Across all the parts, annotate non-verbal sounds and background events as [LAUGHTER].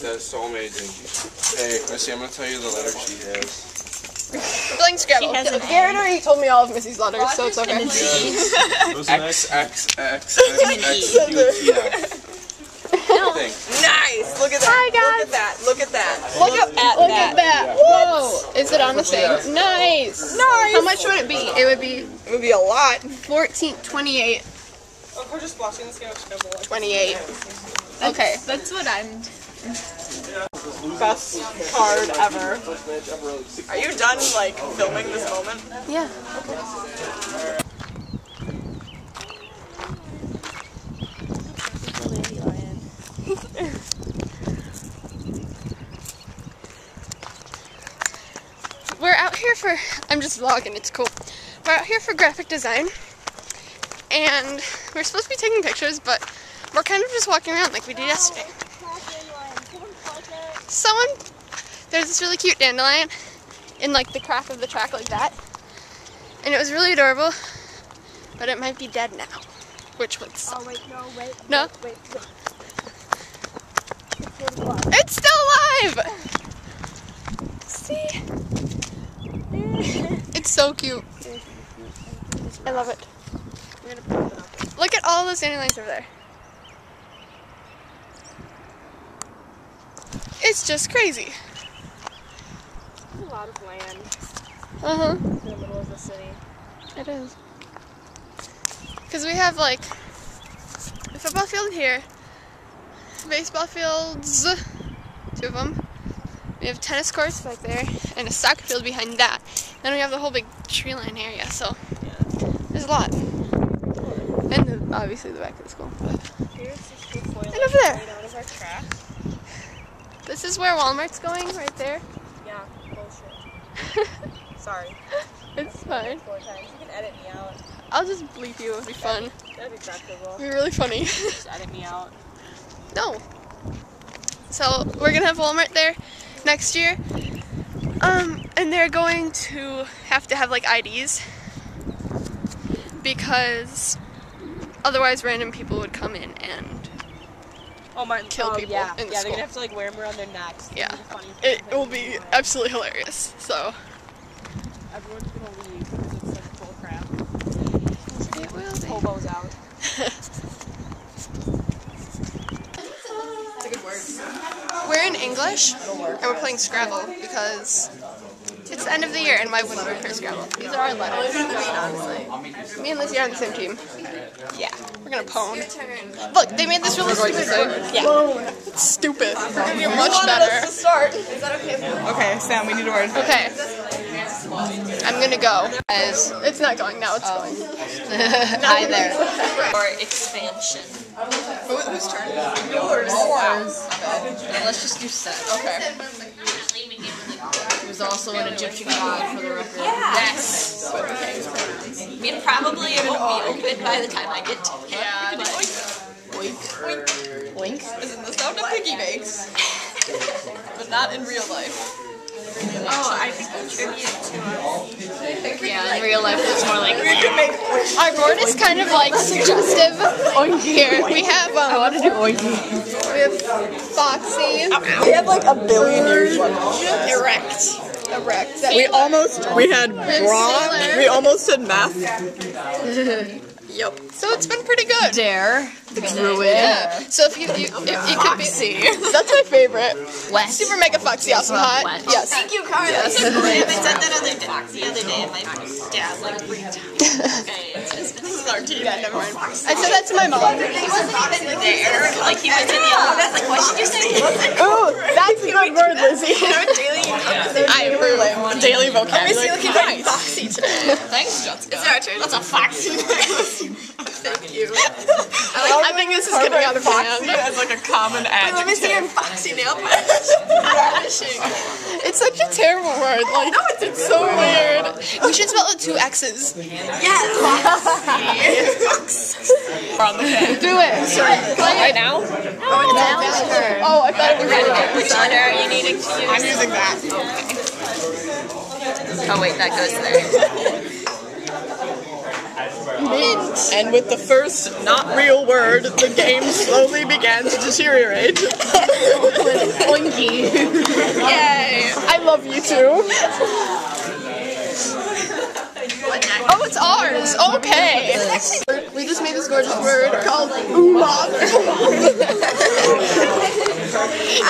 That's so amazing. Hey, Missy, I'm gonna tell you the letter she has. Playing Scrabble. Garrett already told me all of Missy's letters, so it's okay. [LAUGHS] X X X X X Q T F. Thing. Nice. Look at that. Hi, guys. Look at that. Look at that. Look at, at look that. at that. Whoa! Is it on the thing? Nice. Nice. How much would it be? It would be It would be a lot. 14, 28, Oh, we're just watching this game 28. Okay. That's what I'm. Best card ever. Are you done like filming this moment? Yeah. We're out here for, I'm just vlogging, it's cool. We're out here for graphic design. And we're supposed to be taking pictures, but we're kind of just walking around like we did yesterday. Someone, there's this really cute dandelion in like the crack of the track like that. And it was really adorable, but it might be dead now, which would suck. Oh wait, no, wait. No? Wait, wait. It's still alive! [LAUGHS] See? [LAUGHS] It's so cute. I love it. Look at all those dandelions over there. It's just crazy. a lot of land Uh huh. in the middle of the city. It is. Because we have like a football field here, baseball fields, two of them. We have tennis courts back there, and a soccer field behind that. Then we have the whole big tree line area, so there's a lot. And the, obviously the back of the school. But foil And over there. made out of our trash. this is where Walmart's going, right there. Yeah, bullshit. [LAUGHS] Sorry. it's fine. Four times. You can edit me out. I'll just bleep you. It'll be fun. That'd be practical. It'll be really funny. Just edit me out. [LAUGHS] No. So we're gonna have Walmart there next year. Um, and they're going to have to have like IDs because otherwise random people would come in and Oh my. Kill oh, people Yeah, in the yeah. They're gonna have to like wear them around their necks. Yeah. It's it will be absolutely hilarious. So Everyone's gonna leave because it's like full crap. it will be. Hobos out. [LAUGHS] We're in English and we're playing Scrabble because it's the end of the year and why wouldn't we play Scrabble? These are our letters. I mean, honestly. Me and Lizzie are on the same team. Yeah, we're gonna pwn. Look, they made this really stupid thing. Yeah. It's stupid. We're gonna do much better. start. Is that okay? Okay, Sam. We need a word. Okay. I'm gonna go. It's not going now, it's going. [LAUGHS] Hi there. Or expansion. Whose turn? Yours. Let's just do set. Okay. He was also an Egyptian god for the record. Yes. I mean, probably it won't be open by the time I get to it. Yeah. Wink. Isn't the sound of piggy banks? [LAUGHS] but not in real life. Oh, I think contribute to us. Yeah, in real life it's more like. Our board is kind of like suggestive. Here, we have um, I want to do oinky. we have Foxy, We had like a billion years left. erect, erect. We almost we had bra. We almost had math. [LAUGHS] Yep. So it's been pretty good. Dare. The druid. Yeah. So if you, you if you oh, could be, Foxy. that's my favorite. Wet. Super mega Foxy, awesome hot. Wet. Yes. Thank you, Carla. Yes. I said that other day, the other day, and my dad like freaked out. [LAUGHS] Okay, it's just This our team. Yeah, never mind. I said that to my mom. He wasn't even there. Like he was in the other. Like, what should you say? Ooh, that's a good word, Lizzie. [LAUGHS] daily. I approve. Daily vocabulary. See, looking very foxy today. Thanks, Jessica. That's a foxy. [LAUGHS] Thank you. I think this is getting out of hand. [LAUGHS] As like a common adjective. Let me see your foxy nail polish. It's such a terrible word. Like, no, it's, it's so weird. We should spell it with two X's. We're on the pen. Do it. Right now? Oh, I thought it was Which letter are you needing to use? I'm using that. Oh wait, that goes there. Mint. And with the first not real word, the game slowly began to deteriorate. [LAUGHS] Oinky. Yay! I love you too. It's ours. Okay. We just made this gorgeous word called umami.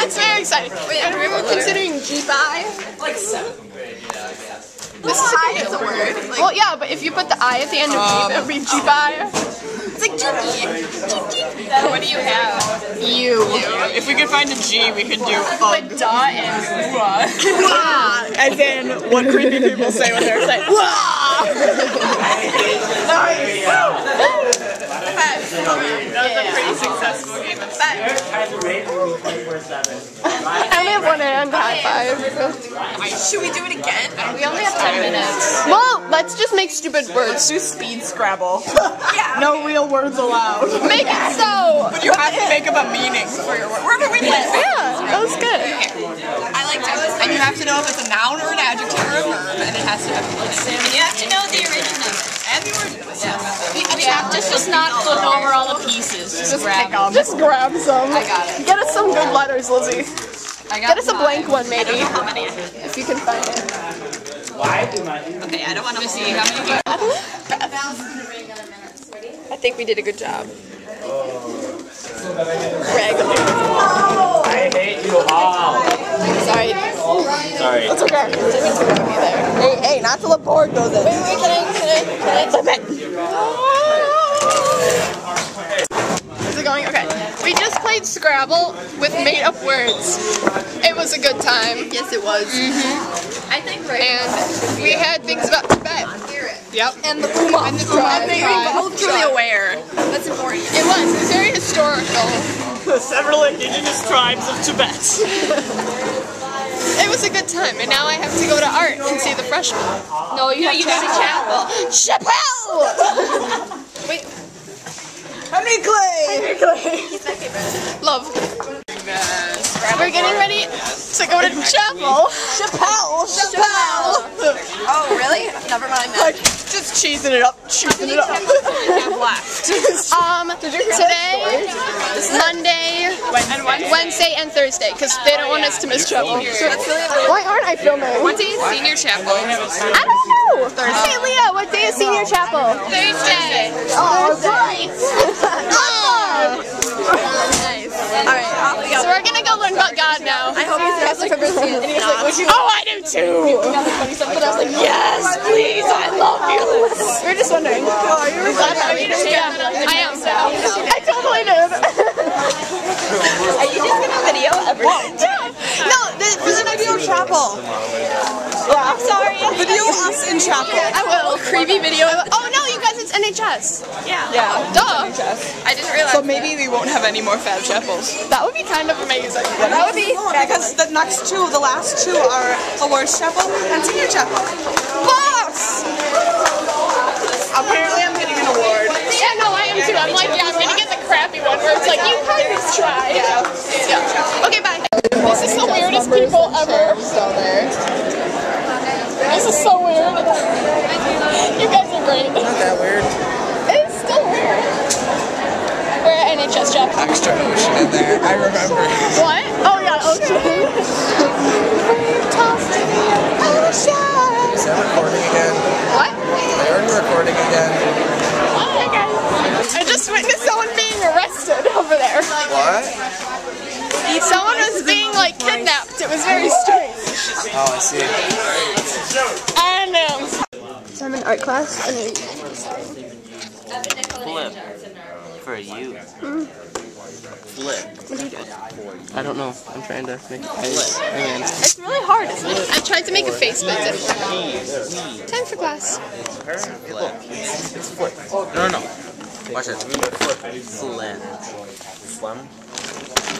It's very exciting. Wait, and we were considering jibai. Like seven. This is a word. Well, yeah, but if you put the I at the end of jeep, it would be jibai. It's like Jinky. What do you have? You. If we could find a G, we could do ugh. Um, da and Ua. As in what creepy people say when they're saying, [LAUGHS] That was a pretty successful game. I only have one hand. High five. Should we do it again? We only have 10 minutes. Well, let's just make stupid words. Do speed Scrabble. [LAUGHS] No real words allowed. Make it so. But you have to make up a meaning for your word. Wherever we play. Yeah, that was good. I like to. And you have to know if it's a noun or an adjective or a verb, and it has to have a meaning. You have to know the original. And the original. We have just not flip over all the pieces. Just grab them. Just grab some. I got it. Get us some good letters, Lizzie. I got Get us a blank one, maybe, I don't know how many. if you can find it. Why? do my... Okay, I don't want to see how many. I think we did a good job. Greg. I hate you all. Sorry. Sorry. It's okay. Didn't mean to rub there. Hey, hey, not till the board goes in. Wait, wait, can I, can I, can I? Is it going? Okay. We just played Scrabble with made-up words. It was a good time. Yes, it was. Mm-hmm. I think right. And we had things about Tibet. Yep. And the Uma. And the tribe. They were culturally aware. That's important. It was. It was very historical. [LAUGHS] Several indigenous tribes of Tibet. [LAUGHS] It was a good time, and now I have to go to art and see the freshmen. No, you have to go to chapel. [LAUGHS] Chappelle! Wait, Henry Clay! love. We're getting ready to go to chapel. Chappelle! Chappelle! Oh, really? Never mind Like, that. just cheesing it up, cheesing it up. left. [LAUGHS] Um, today, Monday, Wednesday, and Thursday, because they don't want us to miss chapel. Why aren't I filming? What day is senior chapel? I don't know. Hey, Leah, what day is senior chapel? Thursday. Oh, nice. [LAUGHS] Alright, off we So we're gonna go learn about God now. I hope he's asking for business. And he was like, would you? Oh, I do too. But I was like, yes, please, I love you. We are just wondering. Oh, you were that we did Yeah, I am. I totally did. Are you just gonna video everything? No, for the next Video chapel. Yeah. I'm sorry. Video us in chapel. I will. Creepy video. Oh no, you guys, it's NHS. Yeah. Yeah. Duh. I didn't realize. So maybe we won't have any more fab chapels. That would be kind of amazing. That would be because the next two, the last two are awards chapel and senior chapel. Boss! Apparently, I'm getting an award. Yeah, no, I am too. I'm like, yeah, I'm gonna get the crappy one where it's like, you kind of tried. Yeah. Okay, bye. This is the weirdest people ever. Still there. This is so weird. You guys are great. Not that weird. It's still weird. We're at NHS Jeff. Extra ocean in there. I remember. What? Oh yeah, ocean. [LAUGHS] Tossed in the ocean. Is that recording again? What? They already recording again. I just witnessed someone being arrested over there. What? Someone was being like kidnapped. It was very strange. Oh, I see. I know. Um, so I'm in art class and Flip. For you. Flip. I don't know. I'm trying to make a face. And it's really hard, isn't it? I tried to make a face, but it didn't work. Time for class. flip. It's flip. No, no, no. Watch it. Flip. Flum.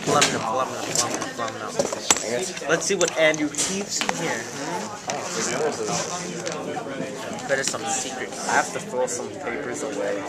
Flum, no, flum, no, flum, no, flum. Let's see what Andrew keeps in here. Better some secret. I have to throw some papers away.